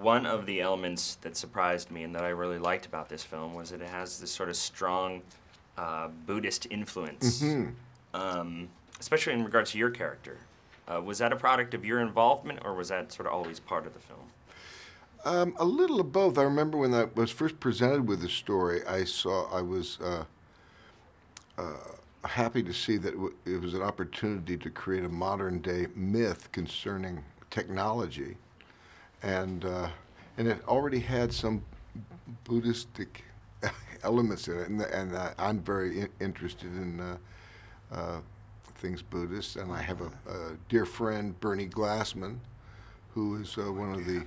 one of the elements that surprised me and that I really liked about this film was that it has this sort of strong uh, Buddhist influence, um, especially in regards to your character. Uh, was that a product of your involvement, or was that sort of always part of the film? Um, a little of both. I remember when I was first presented with the story, I saw I was uh, uh, happy to see that it was an opportunity to create a modern day myth concerning technology, and uh, and it already had some Buddhistic elements in it, and, and uh, I'm very in- interested in. Uh, uh, things Buddhist, and I have a, a dear friend, Bernie Glassman, who is uh, one of the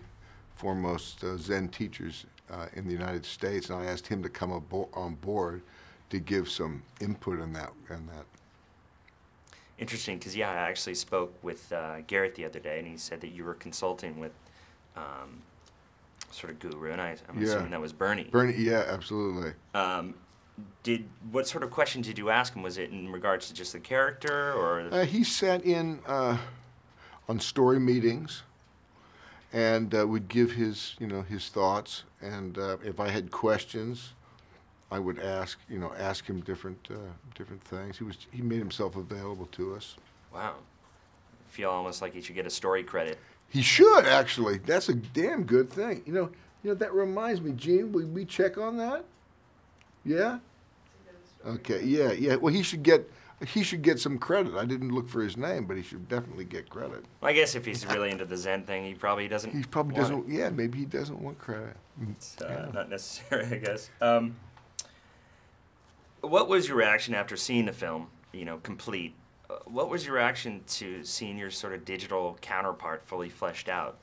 foremost uh, Zen teachers uh, in the United States, and I asked him to come abo- on board to give some input on that. In that. Interesting, because yeah, I actually spoke with uh, Garrett the other day, and he said that you were consulting with um, sort of guru, and I, I'm Yeah. assuming that was Bernie. Bernie, yeah, absolutely. Um, did what sort of questions did you ask him? Was it in regards to just the character, or Uh, he sat in uh, on story meetings and uh, would give his, you know, his thoughts. And uh, if I had questions, I would ask, you know, ask him different, uh, different things. He was, he made himself available to us. wow? I feel almost like he should get a story credit. He should actually. That's a damn good thing. You know, you know that reminds me, Gene. Will we check on that? Yeah. Okay. Yeah. Yeah. Well, he should get he should get some credit. I didn't look for his name, but he should definitely get credit. Well, I guess if he's really into the Zen thing, he probably doesn't. He probably want doesn't. Yeah. Maybe he doesn't want credit. It's uh, not necessary, I guess. Um, what was your reaction after seeing the film? You know, complete. What was your reaction to seeing your sort of digital counterpart fully fleshed out?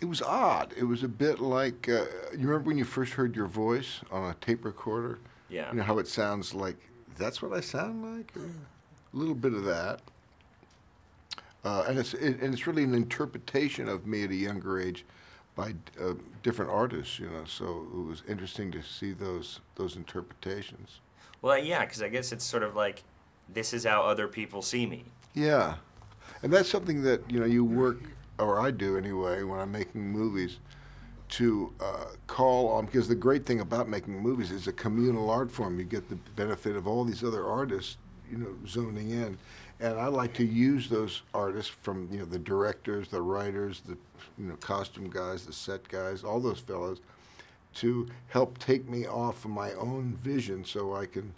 It was odd. It was a bit like uh, you remember when you first heard your voice on a tape recorder. Yeah. You know how it sounds like. That's what I sound like. A little bit of that. Uh, and it's it, and it's really an interpretation of me at a younger age by uh, different artists. You know, so it was interesting to see those those interpretations. Well, yeah, because I guess it's sort of like this is how other people see me. Yeah, and that's something that you know you work, or I do anyway, when I'm making movies, to uh, call on because the great thing about making movies is a communal art form. You get the benefit of all these other artists, you know, zoning in, and I like to use those artists from you know the directors, the writers, the you know costume guys, the set guys, all those fellows, to help take me off of my own vision so I can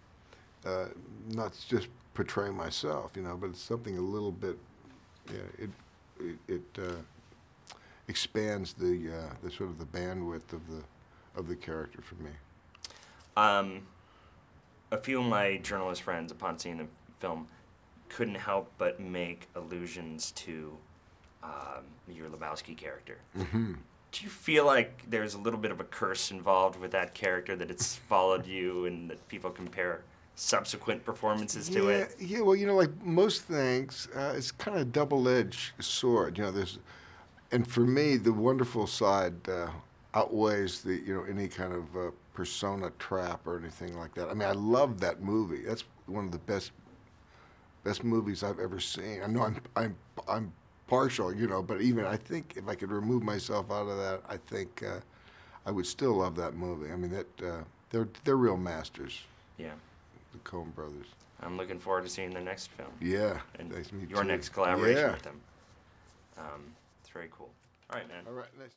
uh, not just portray myself, you know, but it's something a little bit, yeah, it, it, it uh, expands the, uh, the sort of the bandwidth of the, of the character for me. Um, a few of my journalist friends, upon seeing the film, couldn't help but make allusions to um, your Lebowski character. Mm-hmm. Do you feel like there's a little bit of a curse involved with that character that it's followed you and that people compare subsequent performances to yeah, it? Yeah, well, you know, like most things, uh, it's kind of a double-edged sword. You know, there's, and for me, the wonderful side uh, outweighs the, you know, any kind of uh, persona trap or anything like that. I mean, I love that movie. That's one of the best, best movies I've ever seen. I know I'm, I'm, I'm partial, you know, but even I think if I could remove myself out of that, I think uh, I would still love that movie. I mean, that uh, they're they're real masters, Yeah. The Coen brothers. I'm looking forward to seeing their next film Yeah. and nice to meet your you. next collaboration Yeah. with them. Um, it's very cool. All right, man. All right. Nice.